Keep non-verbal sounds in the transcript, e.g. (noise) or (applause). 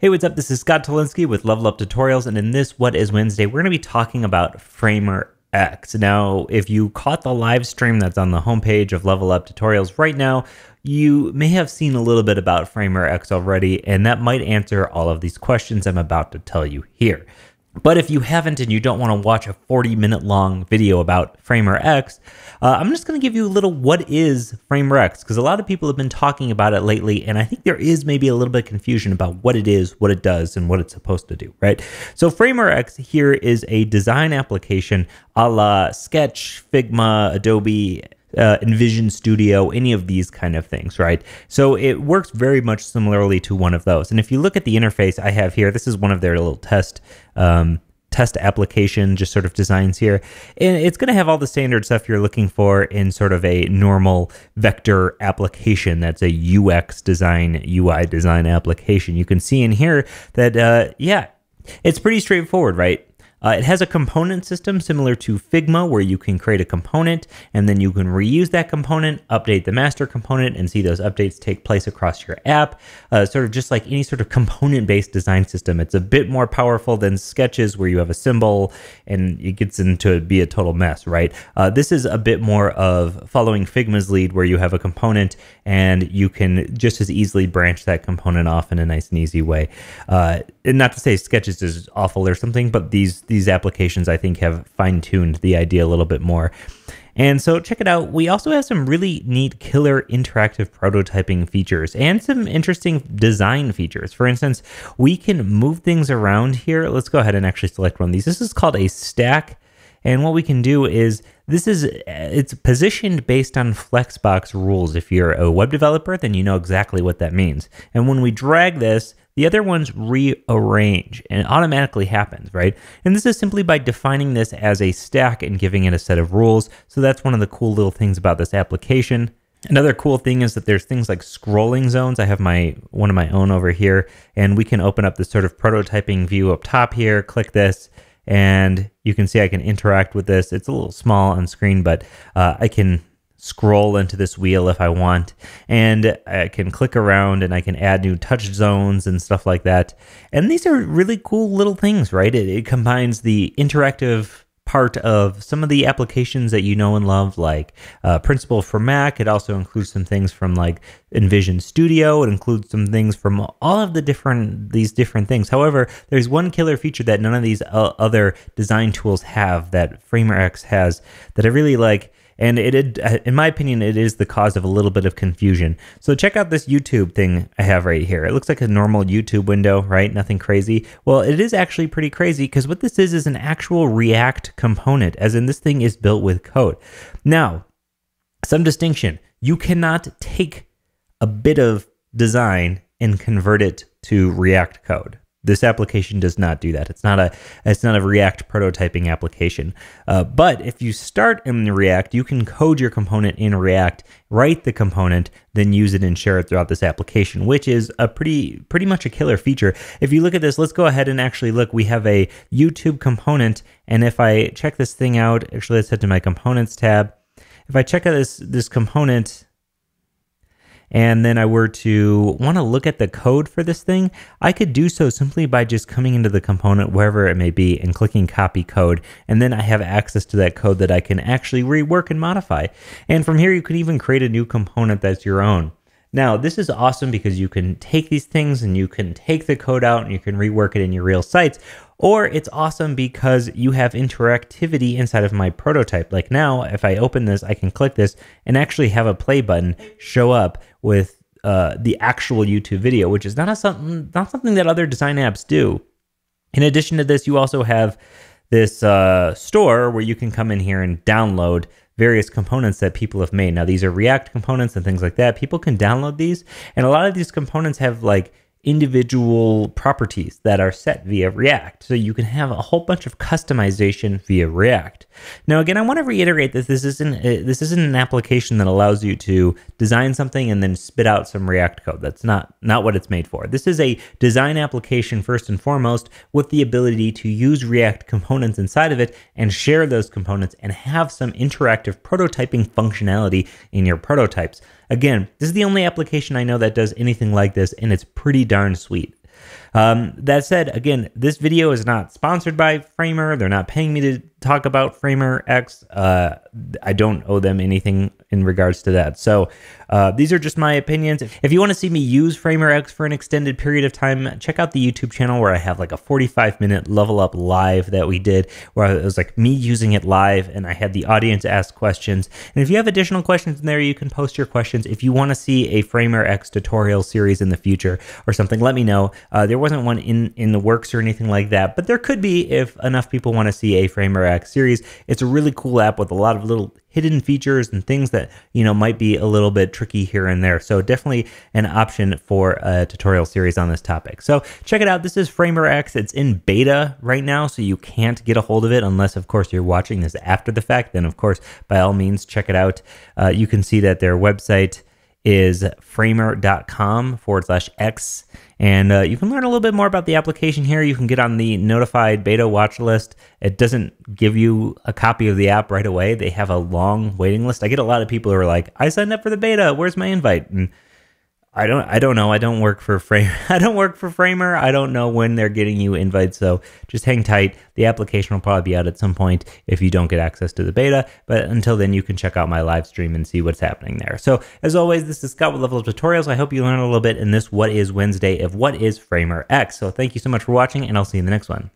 Hey, what's up? This is Scott Tolinski with Level Up Tutorials, and in this What is Wednesday, we're going to be talking about Framer X. Now, if you caught the live stream that's on the homepage of Level Up Tutorials right now, you may have seen a little bit about Framer X already, and that might answer all of these questions I'm about to tell you here. But if you haven't and you don't want to watch a 40 minute long video about Framer X, uh, I'm just going to give you a little what is Framer X because a lot of people have been talking about it lately, and I think there is maybe a little bit of confusion about what it is, what it does, and what it's supposed to do, right? So, Framer X here is a design application a la Sketch, Figma, Adobe, uh, InVision Studio, any of these kind of things, right? So it works very much similarly to one of those. And if you look at the interface I have here, this is one of their little test um, test application, just sort of designs here. And it's going to have all the standard stuff you're looking for in sort of a normal vector application. That's a UX design, UI design application. You can see in here that, uh, yeah, it's pretty straightforward, right? Uh, it has a component system similar to Figma where you can create a component and then you can reuse that component, update the master component, and see those updates take place across your app. Uh, sort of just like any sort of component based design system. It's a bit more powerful than Sketches where you have a symbol and it gets into be a total mess, right? Uh, this is a bit more of following Figma's lead where you have a component and you can just as easily branch that component off in a nice and easy way. Uh, and not to say Sketches is awful or something, but these these applications I think have fine tuned the idea a little bit more. And so check it out. We also have some really neat killer interactive prototyping features and some interesting design features. For instance, we can move things around here. Let's go ahead and actually select one of these. This is called a stack. And what we can do is this is it's positioned based on Flexbox rules. If you're a web developer, then you know exactly what that means. And when we drag this, the other ones rearrange and it automatically happens, right? And this is simply by defining this as a stack and giving it a set of rules. So that's one of the cool little things about this application. Another cool thing is that there's things like scrolling zones. I have my one of my own over here, and we can open up this sort of prototyping view up top here, click this, and you can see I can interact with this. It's a little small on screen, but uh, I can scroll into this wheel if I want. And I can click around and I can add new touch zones and stuff like that. And these are really cool little things, right? It, it combines the interactive part of some of the applications that you know and love, like uh, Principle for Mac. It also includes some things from like InVision Studio. It includes some things from all of the different these different things. However, there's one killer feature that none of these uh, other design tools have that FramerX has that I really like and it, uh, in my opinion, it is the cause of a little bit of confusion. So check out this YouTube thing I have right here. It looks like a normal YouTube window, right? Nothing crazy. Well, it is actually pretty crazy because what this is is an actual React component, as in this thing is built with code. Now, some distinction. You cannot take a bit of design and convert it to React code. This application does not do that. It's not a it's not a React prototyping application. Uh, but if you start in React, you can code your component in React, write the component, then use it and share it throughout this application, which is a pretty pretty much a killer feature. If you look at this, let's go ahead and actually look. We have a YouTube component, and if I check this thing out, actually let's head to my components tab. If I check out this this component, and then I were to want to look at the code for this thing, I could do so simply by just coming into the component wherever it may be and clicking copy code. And then I have access to that code that I can actually rework and modify. And from here, you can even create a new component that's your own. Now, this is awesome because you can take these things and you can take the code out and you can rework it in your real sites, or it's awesome because you have interactivity inside of my prototype. Like now, if I open this, I can click this and actually have a play button show up with uh, the actual YouTube video, which is not a something not something that other design apps do. In addition to this, you also have this uh, store where you can come in here and download various components that people have made. Now, these are React components and things like that. People can download these, and a lot of these components have like individual properties that are set via React. So you can have a whole bunch of customization via React. Now, again, I want to reiterate that this isn't uh, this isn't an application that allows you to design something and then spit out some React code. That's not not what it's made for. This is a design application first and foremost with the ability to use React components inside of it and share those components and have some interactive prototyping functionality in your prototypes. Again, this is the only application I know that does anything like this, and it's pretty darn sweet. Um, that said, again, this video is not sponsored by Framer. They're not paying me to talk about Framer X. Uh, I don't owe them anything in regards to that. So uh, these are just my opinions. If you want to see me use Framer X for an extended period of time, check out the YouTube channel where I have like a 45 minute level up live that we did, where it was like me using it live and I had the audience ask questions. And if you have additional questions in there, you can post your questions. If you want to see a Framer X tutorial series in the future or something, let me know. Uh, there wasn't one in, in the works or anything like that, but there could be if enough people want to see a Framer X series. It's a really cool app with a lot of little hidden features and things that you know might be a little bit tricky here and there. So definitely an option for a tutorial series on this topic. So check it out. This is Framer X. It's in beta right now, so you can't get a hold of it unless, of course, you're watching this after the fact. Then, of course, by all means, check it out. Uh, you can see that their website is framer.com forward slash X. And uh, you can learn a little bit more about the application here. You can get on the notified beta watch list. It doesn't give you a copy of the app right away. They have a long waiting list. I get a lot of people who are like, I signed up for the beta. Where's my invite? And I don't I don't know. I don't work for Framer. (laughs) I don't work for Framer. I don't know when they're getting you invites. So just hang tight. The application will probably be out at some point if you don't get access to the beta. But until then, you can check out my live stream and see what's happening there. So as always, this is Scott with Level Up Tutorials. I hope you learned a little bit in this What is Wednesday of What is Framer X. So thank you so much for watching, and I'll see you in the next one.